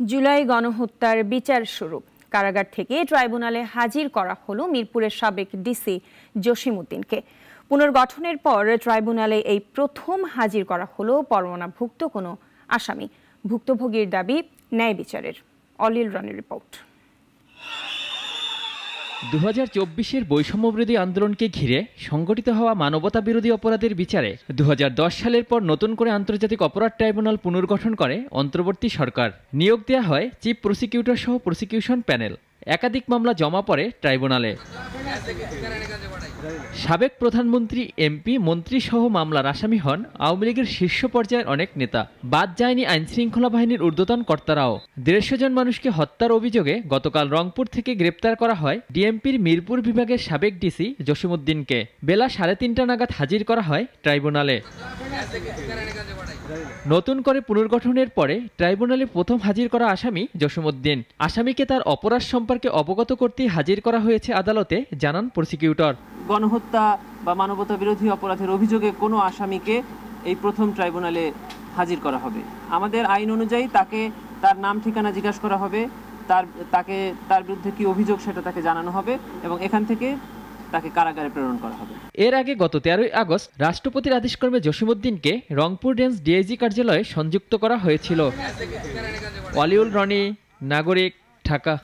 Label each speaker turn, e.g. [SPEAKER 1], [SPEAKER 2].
[SPEAKER 1] জুলাই গণহত্যার বিচার শুরু। কারাগার থেকে ট্রাইব্যুনালে হাজির করা হলো মিরপুরের সাবেক ডিসি জসিমউদ্দিনকে। পুনর্গঠনের পর ট্রাইব্যুনালে এই প্রথম হাজির করা হলো পরোয়ানাভুক্ত কোনো আসামি। ভুক্তভোগীর দাবি, ন্যায় বিচারের। অলিল রানের রিপোর্ট।
[SPEAKER 2] দু হাজার চব্বিশের বৈষম্যবিরোধী আন্দোলনকে ঘিরে সংগঠিত হওয়া মানবতা বিরোধী অপরাধের বিচারে দুহাজার দশ সালের পর নতুন করে আন্তর্জাতিক অপরাধ ট্রাইব্যুনাল পুনর্গঠন করে অন্তর্বর্তী সরকার। নিয়োগ দেওয়া হয় চিফ প্রসিকিউটর সহ প্রসিকিউশন প্যানেল। একাধিক মামলা জমা পড়ে ট্রাইব্যুনালে। সাবেক প্রধানমন্ত্রী, এমপি মন্ত্রী সহ মামলার আসামি হন আওয়ামী লীগের শীর্ষ পর্যায়ের অনেক নেতা। বাদ যায়নি আইন শৃঙ্খলা বাহিনীর ঊর্ধ্বতন কর্তারাও। দেড়শো জন মানুষকে হত্যার অভিযোগে গতকাল রংপুর থেকে গ্রেপ্তার করা হয় ডিএমপির মিরপুর বিভাগের সাবেক ডিসি জসিমুদ্দিনকে বেলা সাড়ে তিনটা নাগাদ হাজির করা হয় ট্রাইব্যুনালে। নতুন করে পুনর্গঠনের পরে ট্রাইব্যুনালে প্রথম হাজির করা আসামি জসিমুদ্দিন আসামিকে তার অপরাধ সম্পর্কে অবগত করতে হাজির করা হয়েছে আদালতে, জানান প্রসিকিউটর।
[SPEAKER 3] গণহত্যা বা মানবতা বিরোধী অপরাধের অভিযোগে কোনো আসামিকে এই প্রথম ট্রাইব্যুনালে হাজির করা হবে। আমাদের আইন অনুযায়ী তাকে তার নাম, ঠিকানা জিজ্ঞাসা করা হবে। তার, তাকে তার বিরুদ্ধে কি অভিযোগ সেটা তাকে জানানো হবে এবং এখান থেকে তাকে কারাগারে প্রেরণ করা হবে।
[SPEAKER 2] এর আগে গত তেরোই আগস্ট রাষ্ট্রপতির আদেশক্রমে জসিমুদ্দিনকে রংপুর রেঞ্জ ডিআইজি কার্যালয়ে সংযুক্ত করা হয়েছিল। ওয়ালিউল রনি, নাগরিক, ঢাকা।